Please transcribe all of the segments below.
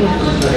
Yeah.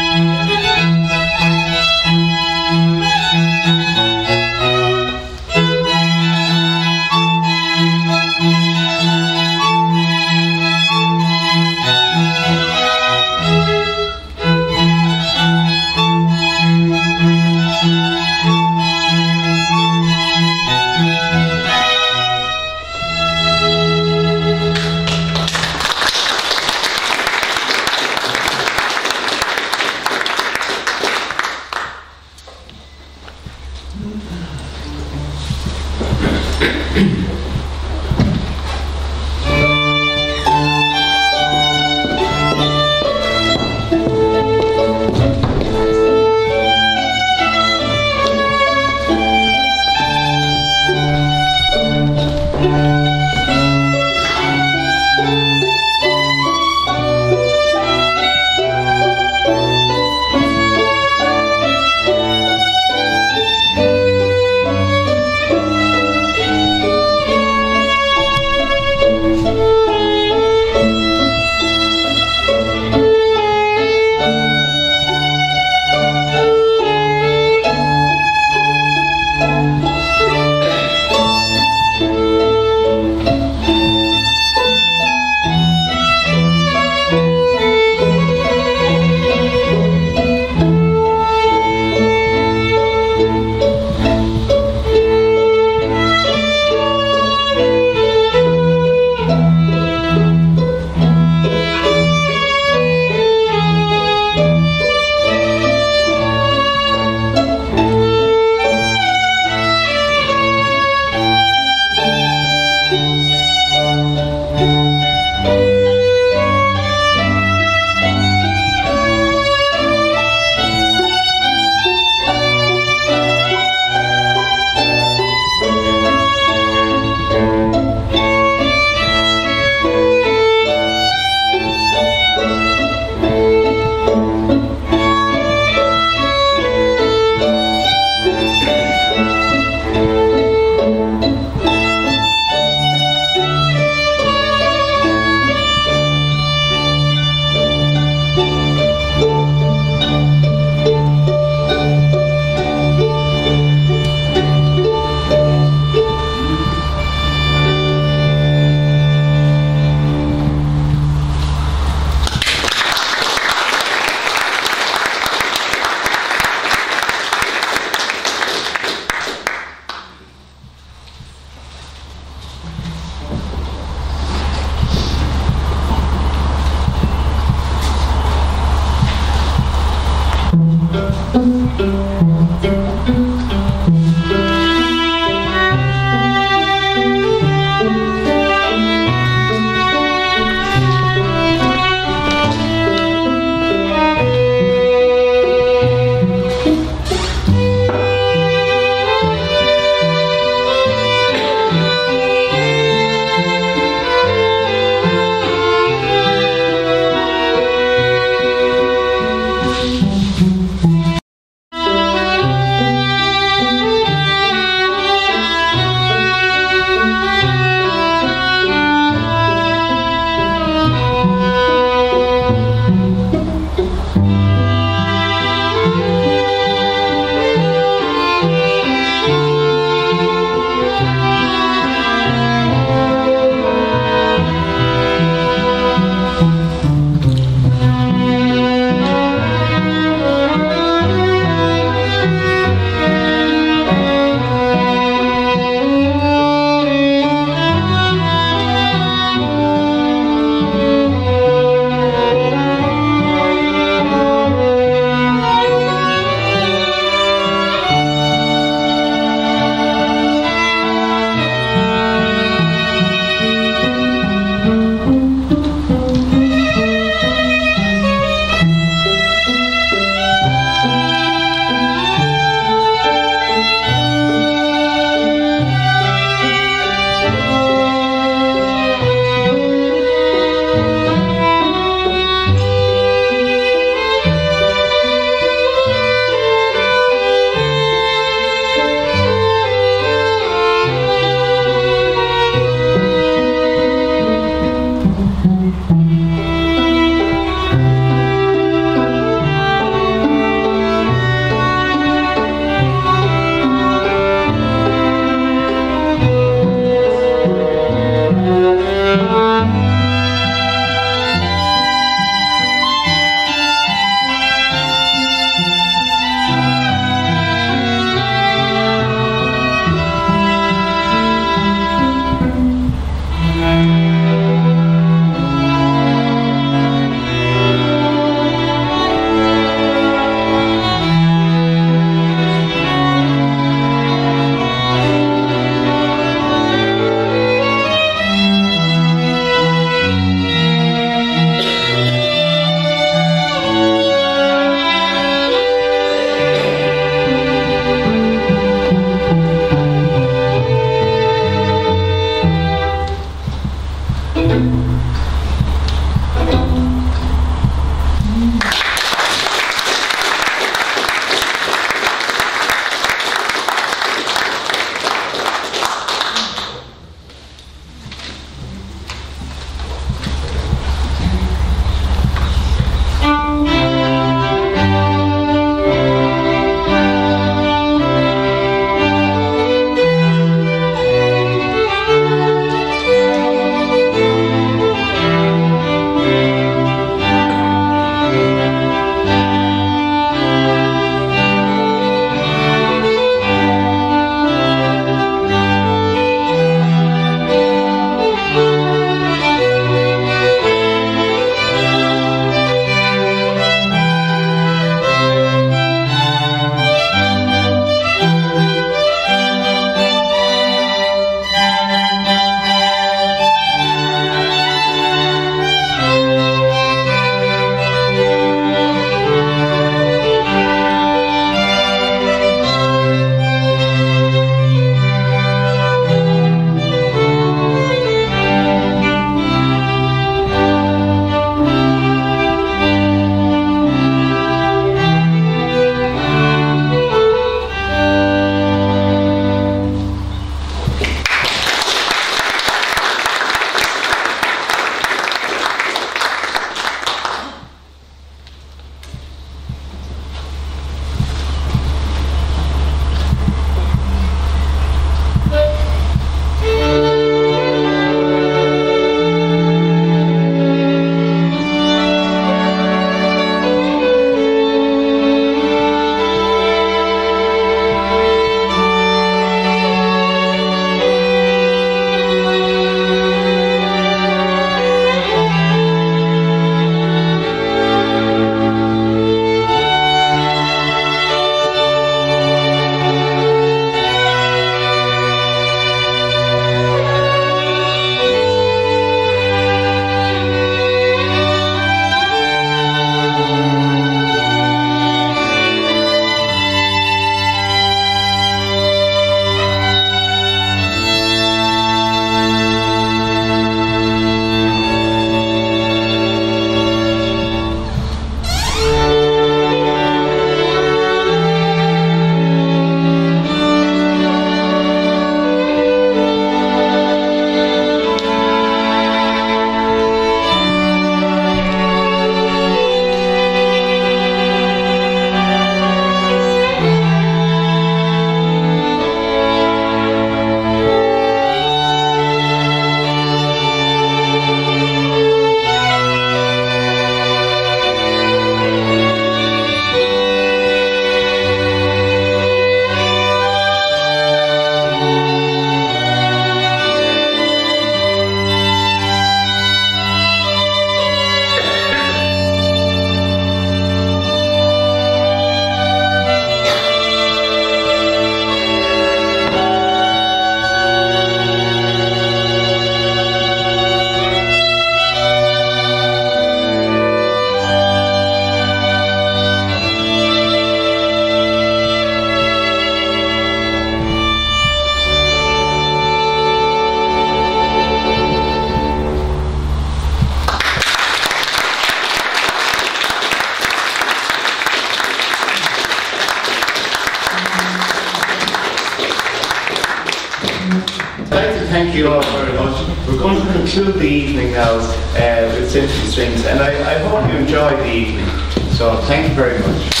Symphony Strings, and I, I hope you enjoy the evening. So thank you very much.